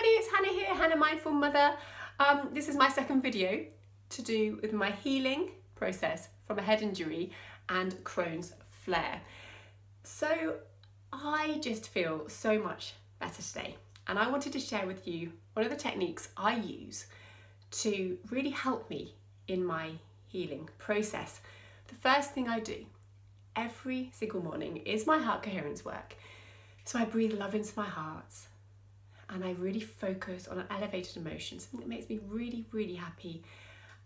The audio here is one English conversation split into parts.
everybody, it's Hannah here, Hannah Mindful Mother. Um, this is my second video to do with my healing process from a head injury and Crohn's flare. So I just feel so much better today and I wanted to share with you one of the techniques I use to really help me in my healing process. The first thing I do every single morning is my heart coherence work. So I breathe love into my heart and I really focus on an elevated emotion, something that makes me really, really happy.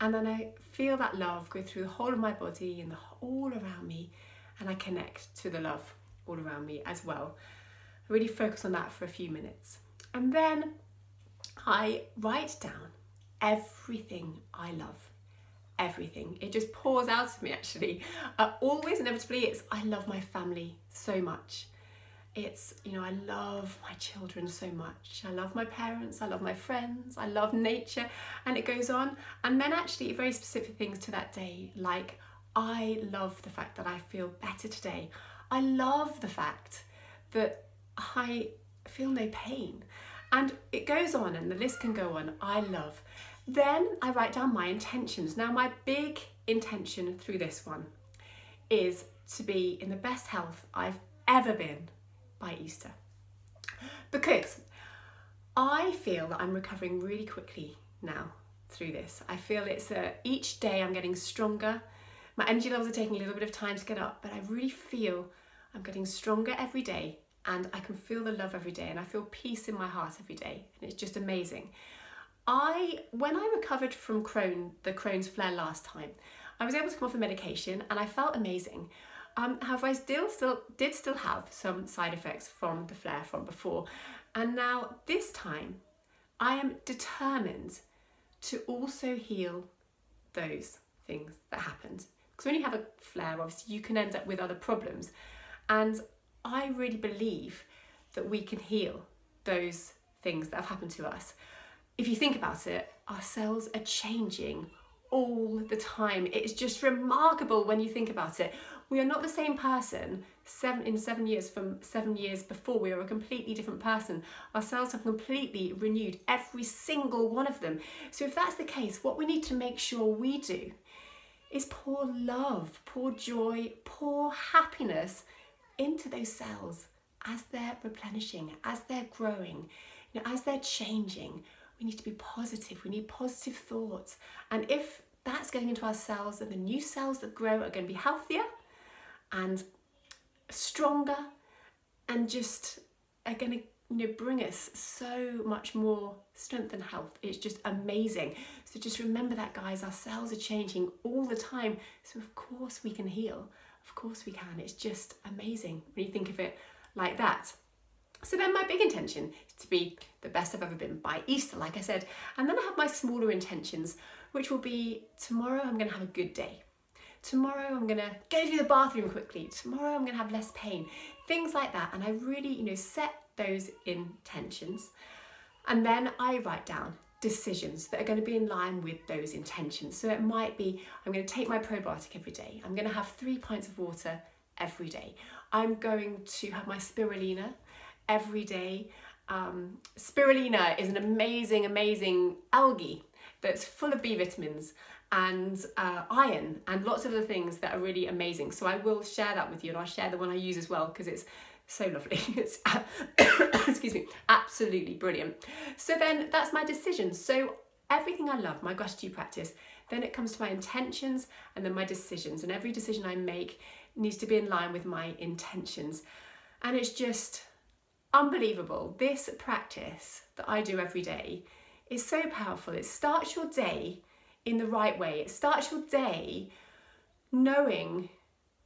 And then I feel that love go through the whole of my body and the, all around me, and I connect to the love all around me as well. I really focus on that for a few minutes. And then I write down everything I love. Everything. It just pours out of me actually. Uh, always, inevitably, it's I love my family so much it's you know i love my children so much. I love my parents i love my friends i love nature and it goes on. And then actually very specific things to that day like i love the fact that i feel better today. I love the fact that i feel no pain. And it goes on and the list can go on. I love. Then i write down my intentions. Now my big intention through this one is to be in the best health i've ever been by Easter. Because I feel that I'm recovering really quickly now through this. I feel it's a, each day I'm getting stronger. My energy levels are taking a little bit of time to get up, but I really feel I'm getting stronger every day and I can feel the love every day and I feel peace in my heart every day and it's just amazing. I when I recovered from Crohn, the Crohn's flare last time, I was able to come off a medication and I felt amazing. Um, however, I still, still did still have some side effects from the flare from before. And now this time, I am determined to also heal those things that happened. Because when you have a flare, obviously you can end up with other problems. And I really believe that we can heal those things that have happened to us. If you think about it, our cells are changing all the time. It's just remarkable when you think about it. We are not the same person seven in seven years from seven years before. We are a completely different person. Our cells have completely renewed, every single one of them. So if that's the case, what we need to make sure we do is pour love, pour joy, pour happiness into those cells as they're replenishing, as they're growing, you know, as they're changing. We need to be positive. We need positive thoughts. And if that's getting into our cells, then the new cells that grow are going to be healthier and stronger and just are going to you know bring us so much more strength and health. It's just amazing. So just remember that guys our cells are changing all the time. So of course we can heal. Of course we can. It's just amazing when you think of it like that. So then my big intention is to be the best I've ever been by Easter, like I said. And then I have my smaller intentions, which will be tomorrow I'm going to have a good day. Tomorrow I'm to go to the bathroom quickly. Tomorrow I'm to have less pain. Things like that. And I really, you know, set those intentions. And then I write down decisions that are going to be in line with those intentions. So it might be I'm going to take my probiotic every day. I'm going to have three pints of water every day. I'm going to have my spirulina every day. Um, spirulina is an amazing, amazing algae that's full of B vitamins and uh, iron and lots of other things that are really amazing. So I will share that with you and I'll share the one I use as well because it's so lovely. It's, excuse me, absolutely brilliant. So then that's my decision. So everything I love, my gratitude practice, then it comes to my intentions and then my decisions. And every decision I make needs to be in line with my intentions. And it's just unbelievable. This practice that I do every day is so powerful. It starts your day in the right way. It starts your day knowing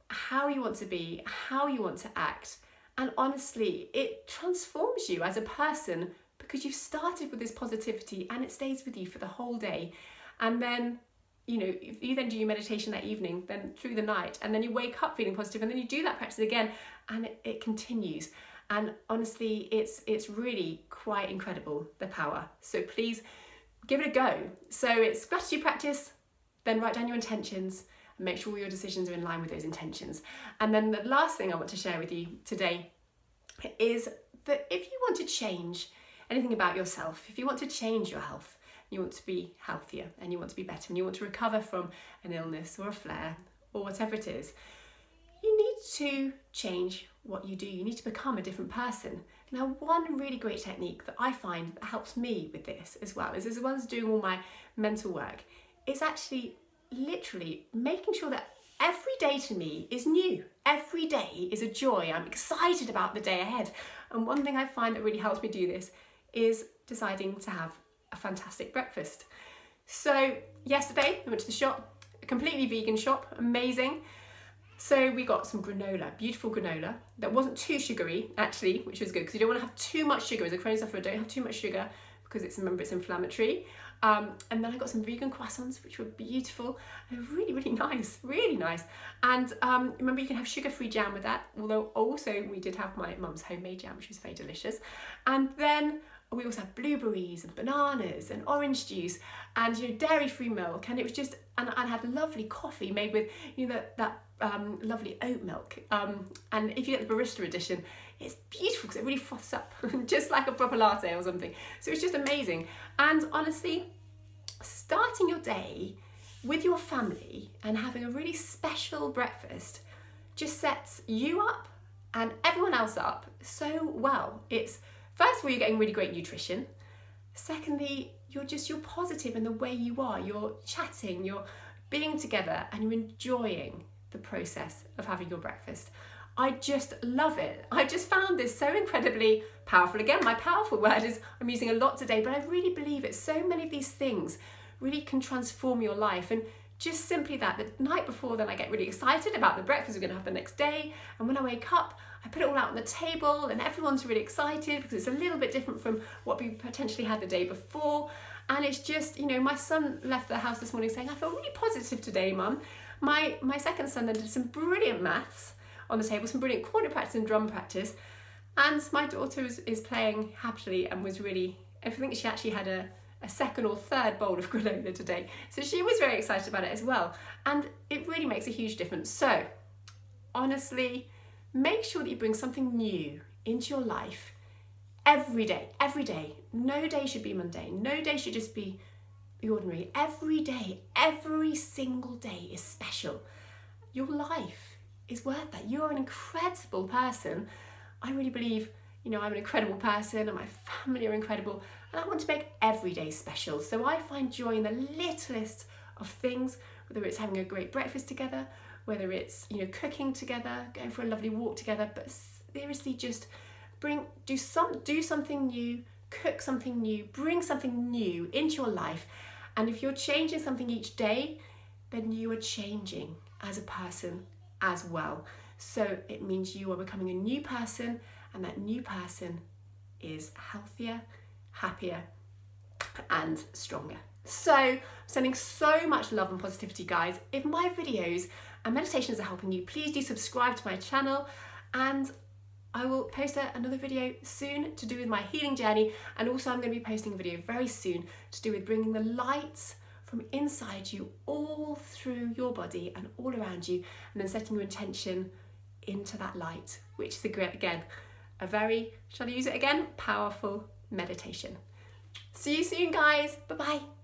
how you want to be, how you want to act, and honestly, it transforms you as a person because you've started with this positivity and it stays with you for the whole day. And then, you know, if you then do your meditation that evening, then through the night, and then you wake up feeling positive, and then you do that practice again, and it, it continues and honestly it's it's really quite incredible the power so please give it a go so it's gratitude practice then write down your intentions and make sure all your decisions are in line with those intentions and then the last thing i want to share with you today is that if you want to change anything about yourself, if you want to change your health, you want to be healthier and you want to be better and you want to recover from an illness or a flare or whatever it is, you need to change what you do. You need to become a different person. Now, one really great technique that I find that helps me with this as well is as well as doing all my mental work, is actually literally making sure that every day to me is new. Every day is a joy. I'm excited about the day ahead. And one thing I find that really helps me do this is deciding to have a fantastic breakfast. So yesterday I went to the shop, a completely vegan shop, amazing. So we got some granola, beautiful granola that wasn't too sugary actually, which was good because you don't want to have too much sugar as a Crohn's sufferer. Don't have too much sugar because it's remember it's inflammatory. Um, and then I got some vegan croissants, which were beautiful and really, really nice, really nice. And um, remember, you can have sugar-free jam with that. Although also we did have my mum's homemade jam, which was very delicious. And then we also had blueberries and bananas and orange juice and you know dairy-free milk. And it was just, and I had lovely coffee made with you know that, um, lovely oat milk. Um, and if you get the barista edition, it's beautiful because it really froths up, just like a proper latte or something. So it's just amazing. And honestly, starting your day with your family and having a really special breakfast just sets you up and everyone else up so well. It's first of all, you're getting really great nutrition. Secondly, you're just you're positive in the way you are. You're chatting, you're being together, and you're enjoying the process of having your breakfast. I just love it. I just found this so incredibly powerful. Again, my powerful word is I'm using a lot today, but I really believe it. So many of these things really can transform your life. And just simply that, the night before, then I get really excited about the breakfast we're going to have the next day. And when I wake up, I put it all out on the table, and everyone's really excited because it's a little bit different from what we potentially had the day before. And it's just, you know, my son left the house this morning saying, I feel really positive today, mum. My, my second son then did some brilliant maths on the table, some brilliant cornet practice and drum practice. And my daughter is, is playing happily and was really, I think she actually had a, a second or third bowl of granola today. So she was very excited about it as well. And it really makes a huge difference. So honestly, make sure that you bring something new into your life every day, every day. No day should be mundane. No day should just be the ordinary. Every day, every single day is special. Your life is worth that. You're an incredible person. I really believe, you know, I'm an incredible person and my family are incredible and I want to make every day special. So I find joy in the littlest of things, whether it's having a great breakfast together, whether it's, you know, cooking together, going for a lovely walk together, but seriously just bring do some do something new, cook something new, bring something new into your life. And if you're changing something each day, then you are changing as a person as well. So it means you are becoming a new person, and that new person is healthier, happier, and stronger. So, I'm sending so much love and positivity, guys. If my videos and meditations are helping you, please do subscribe to my channel and I will post another video soon to do with my healing journey and also I'm going to be posting a video very soon to do with bringing the lights from inside you all through your body and all around you and then setting your intention into that light which is a great again a very shall I use it again? Powerful meditation. See you soon guys. Bye bye